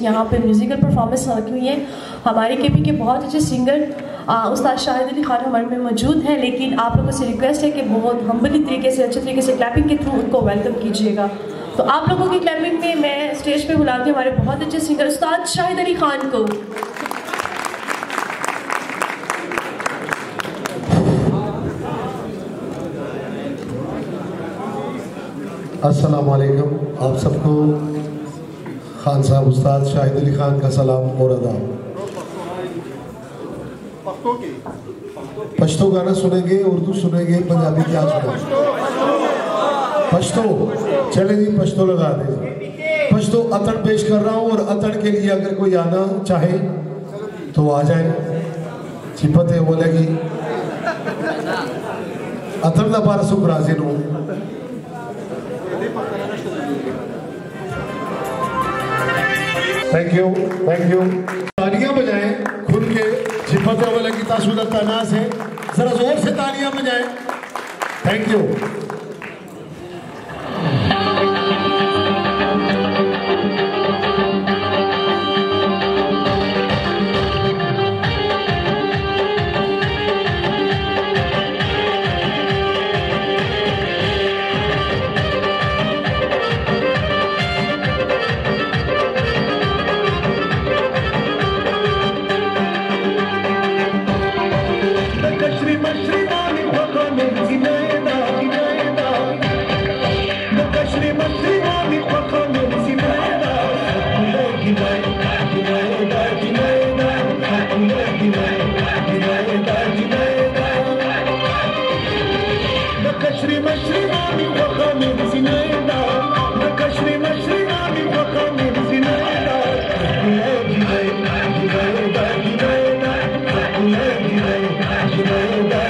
یہاں پہ musical performance رکھی ہوئی ہیں۔ ہمارے کے پی کے بہت اچھے سنگر استاد شاہد علی خان ہمارے میں موجود ہیں، لیکن آپ لوگوں سے ریکویسٹ ہے کہ بہت ہمبلی طریقے سے، اچھے طریقے سے کلیپنگ کے تھرو ان کو ویلکم کیجیے گا۔ تو آپ لوگوں کی کلیپنگ میں میں اسٹیج پہ بلاتی ہوں ہمارے بہت اچھے سنگر استاد شاہد علی خان کو۔ السلام علیکم۔ آپ سب کو خان صاحب استاد شاہد علی خان کا سلام اور ادا پشتو گانا سنیں گے اردو سنیں گے پنجابی کیا سنیں گے؟ پشتو چلیں جی پشتو لگا دیں۔ پشتو اتڑ پیش کر رہا ہوں اور اتڑ کے لیے اگر کوئی آنا چاہے تو آ جائیں۔ چپتے بولے گی اتڑ دا بارہ سو برازن تھینک یو تھینک یو تالیاں بجائیں، کھل کے چھپتے والے کی تاثر تناس ہے۔ ذرا زور سے تالیاں بجائیں۔ Thank you Thank you.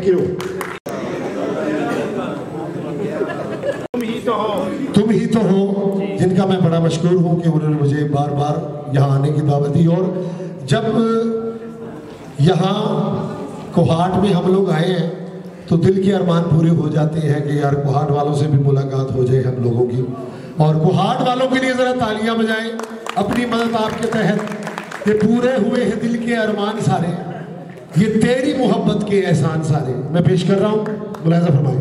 Thank you تم ہی تو ہو جن کا میں بڑا مشکور ہوں کہ انہوں نے مجھے بار بار یہاں آنے کی دعوت دی اور جب یہاں کوہاٹ میں ہم لوگ آئے ہیں تو دل کے ارمان پورے ہو جاتے ہیں کہ یار کوہاٹ والوں سے بھی ملاقات ہو جائے ہم لوگوں کی اور کوہاٹ والوں کے لیے ذرا تالیاں بجائیں، اپنی مدد آپ کے تحت کہ پورے ہوئے ہیں دل کے ارمان سارے۔ یہ تیری محبت کے احسان سارے۔ میں پیش کر رہا ہوں ملاحظہ فرمائیں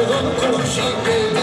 Yolun kurşun gibi